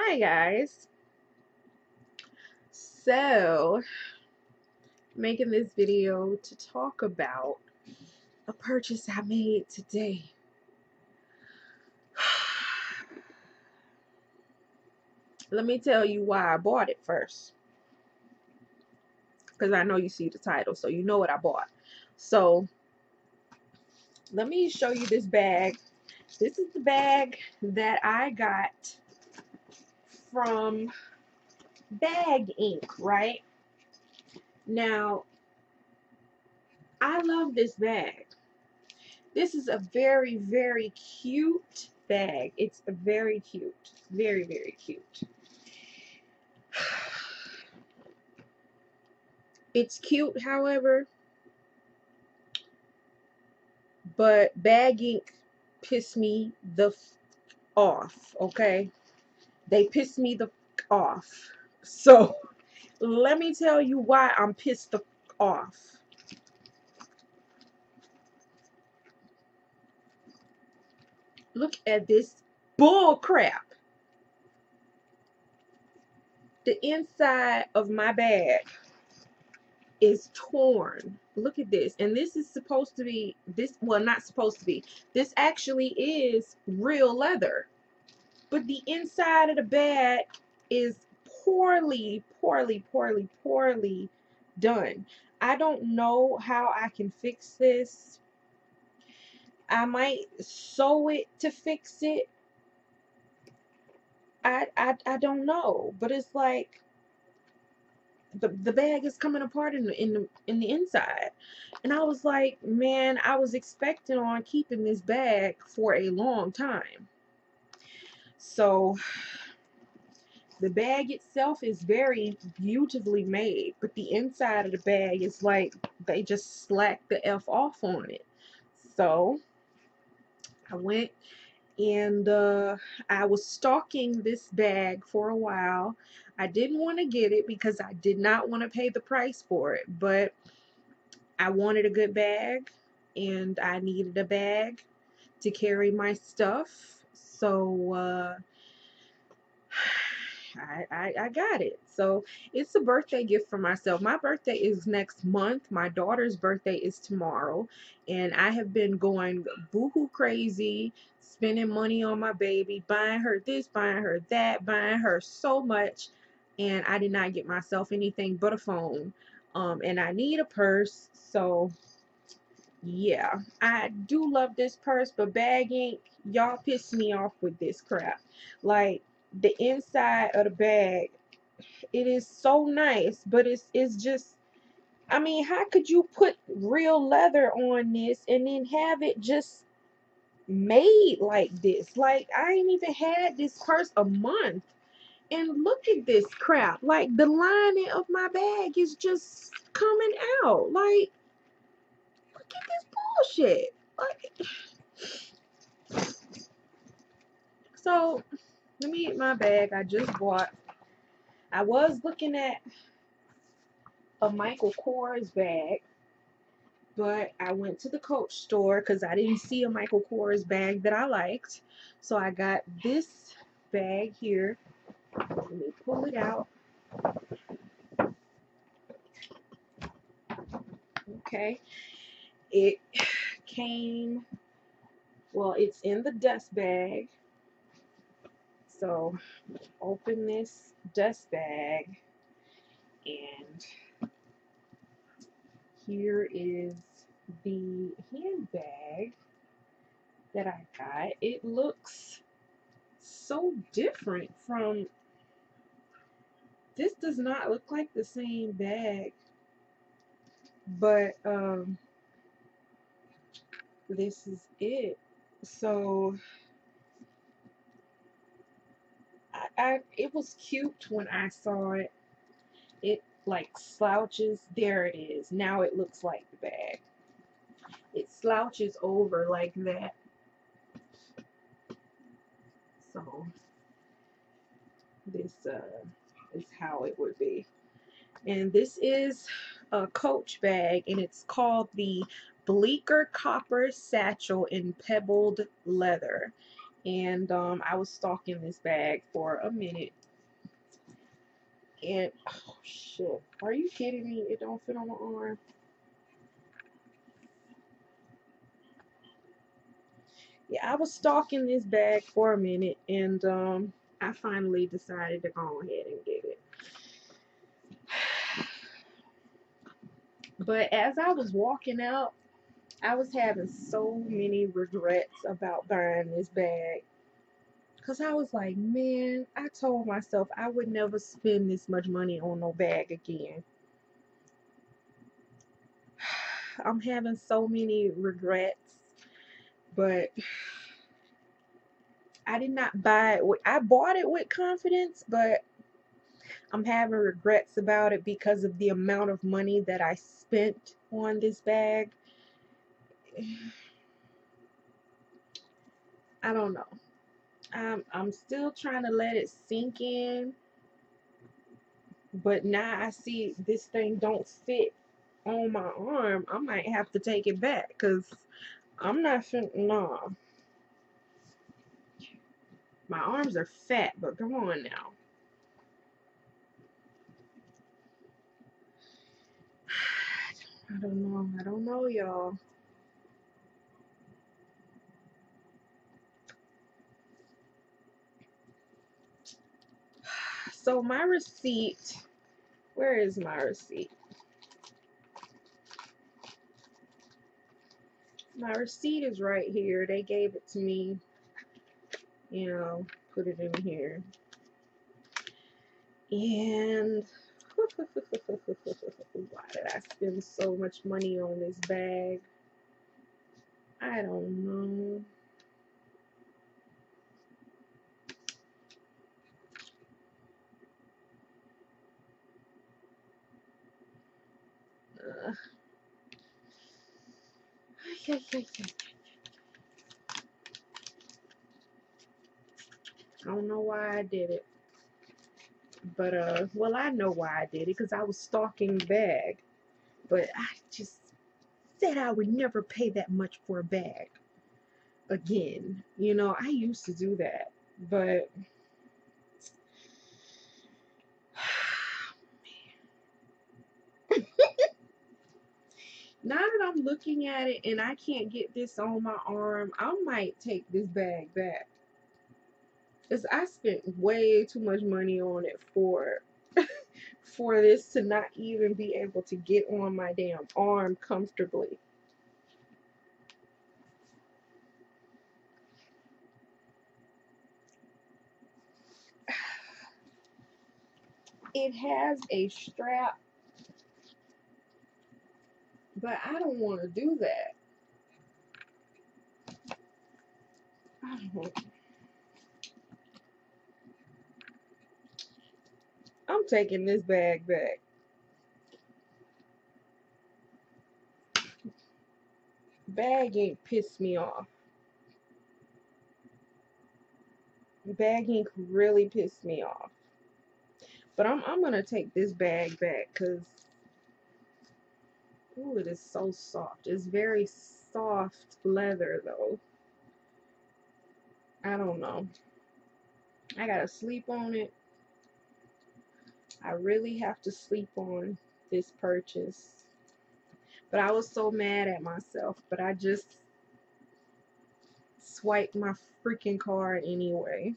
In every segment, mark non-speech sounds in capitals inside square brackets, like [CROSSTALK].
Hi guys. So, making this video to talk about a purchase I made today. [SIGHS] Let me tell you why I bought it first. Because I know you see the title, so you know what I bought. So, let me show you this bag. This is the bag that I got from Bag Inc., right? Now, I love this bag. This is a very, very cute bag. It's very cute. Very, very cute. [SIGHS] It's cute, however, but Bag Inc. pissed me the off, okay? They pissed me the off. So, let me tell you why I'm pissed off. Look at this bull crap. The inside of my bag is torn. Look at this. And this is supposed to be, this, well, not supposed to be. This actually is real leather. But the inside of the bag is poorly, poorly, poorly, poorly done. I don't know how I can fix this. I might sew it to fix it. I, I, I don't know. But it's like the, the bag is coming apart in the, in the in the inside and I was like man I was expecting on keeping this bag for a long time so the bag itself is very beautifully made but the inside of the bag is like they just slacked the F off on it so I went and uh, I was stalking this bag for a while. I didn't want to get it because I did not want to pay the price for it, but I wanted a good bag and I needed a bag to carry my stuff. So uh, I, I, I got it. So it's a birthday gift for myself. My birthday is next month. My daughter's birthday is tomorrow. And I have been going boohoo crazy, spending money on my baby, buying her this, buying her that, buying her so much. And I did not get myself anything but a phone. Um, and I need a purse. So yeah, I do love this purse, but Bag Inc., y'all piss me off with this crap. Like, the inside of the bag it is so nice but it's it's just I mean how could you put real leather on this and then have it just made like this like I ain't even had this purse a month and look at this crap like the lining of my bag is just coming out like this bullshit like so let me get my bag I just bought. I was looking at a Michael Kors bag, but I went to the Coach store because I didn't see a Michael Kors bag that I liked. So I got this bag here. Let me pull it out. Okay. It [SIGHS] came, well, it's in the dust bag. So open this dust bag and here is the handbag that I got. It looks so different from this does not look like the same bag but um this is it so I, it was cute when I saw it. It like slouches. There it is. Now it looks like the bag. It slouches over like that. So this uh, is how it would be. And this is a Coach bag, and it's called the Bleecker Cooper Satchel in Pebbled Leather and um, I was stalking this bag for a minute. And oh shit, are you kidding me? It don't fit on my arm. Yeah, I was stalking this bag for a minute, and um, I finally decided to go ahead and get it. [SIGHS] But as I was walking out, I was having so many regrets about buying this bag. Because I was like, man, I told myself I would never spend this much money on no bag again. [SIGHS] I'm having so many regrets. But I did not buy it. With, I bought it with confidence, but I'm having regrets about it because of the amount of money that I spent on this bag. [SIGHS] I don't know. I'm I'm still trying to let it sink in. But now I see this thing don't fit on my arm. I might have to take it back because I'm not sure. Nah. My arms are fat, but come on now. [SIGHS] I don't know. I don't know, y'all. So my receipt, where is my receipt? My receipt is right here. They gave it to me. You know, put it in here. And [LAUGHS] why did I spend so much money on this bag? I don't know. Uh, I don't know why I did it. But, uh, well, I know why I did it because I was stalking bag. But I just said I would never pay that much for a bag again. You know, I used to do that. But, now that I'm looking at it and I can't get this on my arm, I might take this bag back. Because I spent way too much money on it for [LAUGHS] for this to not even be able to get on my damn arm comfortably. [SIGHS] It has a strap, but I don't want to do that. I don't I'm taking this bag back. Bag ain't pissed me off. Bag Inc really pissed me off. But I'm I'm gonna take this bag back because ooh, it is so soft. It's very soft leather though. I don't know. I gotta sleep on it. I really have to sleep on this purchase. But I was so mad at myself. But I just swiped my freaking card anyway.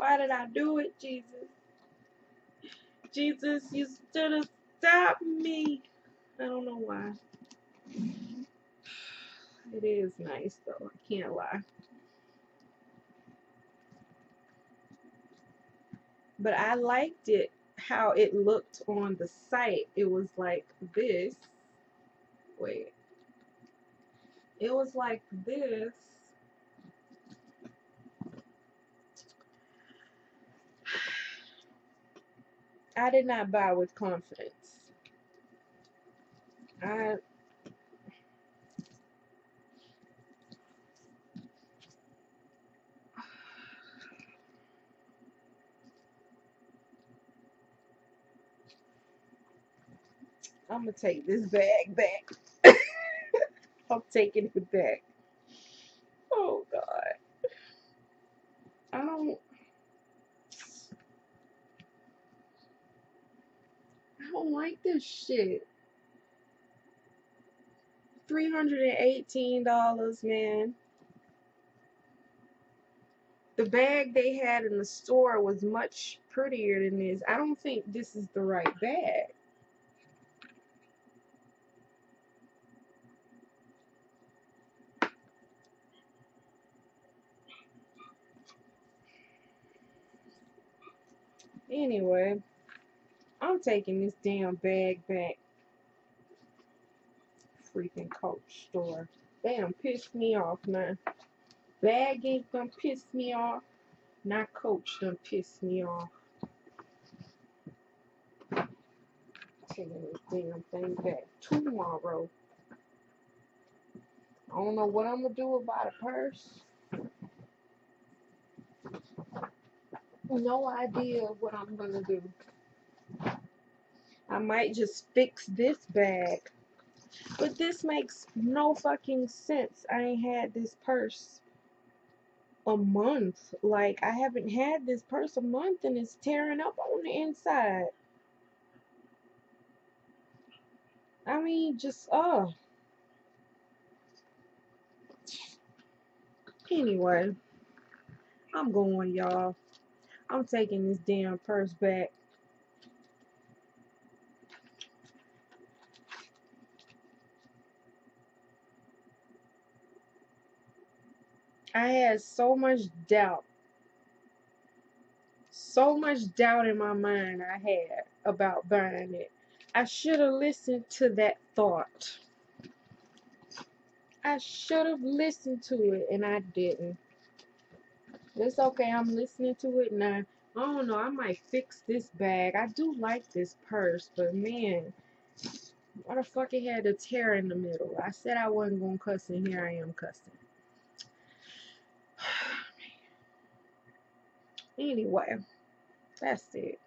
Why did I do it, Jesus? Jesus, you should have stopped me. I don't know why. It is nice, though. I can't lie. but I liked it how it looked on the site. It was like this. Wait. It was like this. I did not buy with confidence. I [SIGHS] I'm gonna take this bag back. [LAUGHS] I'm taking it back. Oh God. I don't I don't like this shit. $318, man. The bag they had in the store was much prettier than this. I don't think this is the right bag. Anyway, I'm taking this damn bag back. Freaking Coach store. They done pissed me off, man. Bag ain't gonna piss me off. Not Coach done piss me off. Taking this damn thing back tomorrow. I don't know what I'm gonna do about a purse. No idea what I'm gonna do. Might just fix this bag. But this makes no fucking sense. I ain't had this purse a month. Like, I haven't had this purse a month and it's tearing up on the inside. I mean, just, oh. Anyway, I'm going, y'all. I'm taking this damn purse back. I had so much doubt. So much doubt in my mind I had about buying it. I should have listened to that thought. I should have listened to it and I didn't. It's okay, I'm listening to it now. I don't know, I might fix this bag. I do like this purse, but man, why the fuck it had a tear in the middle? I said I wasn't gonna cuss and here I am cussing. Anyway, that's it.